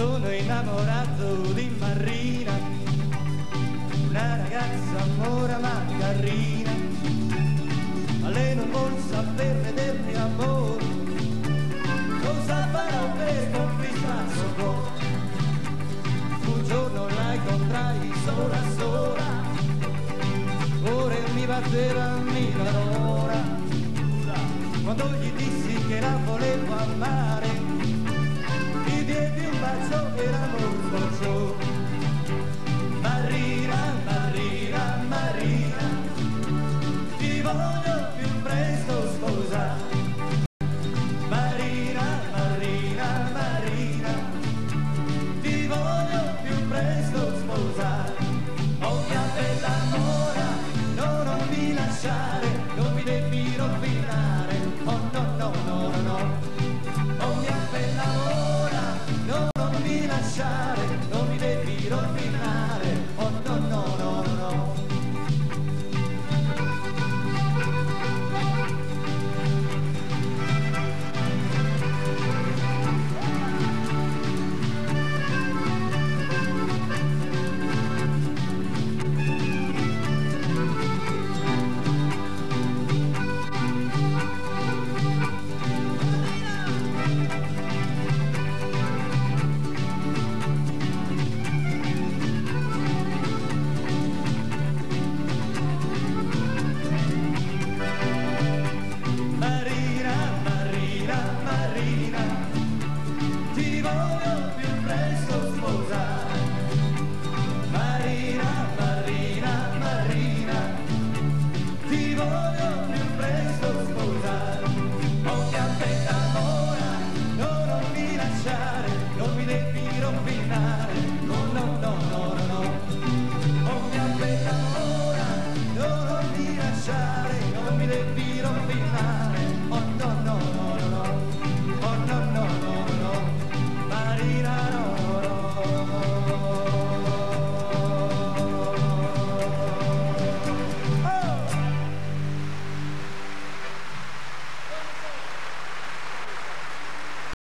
innamorato di Marina, una ragazza mora ma carina, ma lei non vuol del mio amore, cosa farò per conquistare il suo cuore? Un giorno la incontrai sola sola, ora mi batteva mille l'ora, quando gli dissi che la volevo amare, diedi un bacio e l'amor sbocciò. Marina, Marina, Marina, ti voglio più presto sposare. Marina, Marina, Marina, ti voglio più presto sposare. Oh mia bella mora, no, non mi lasciare, sunshine.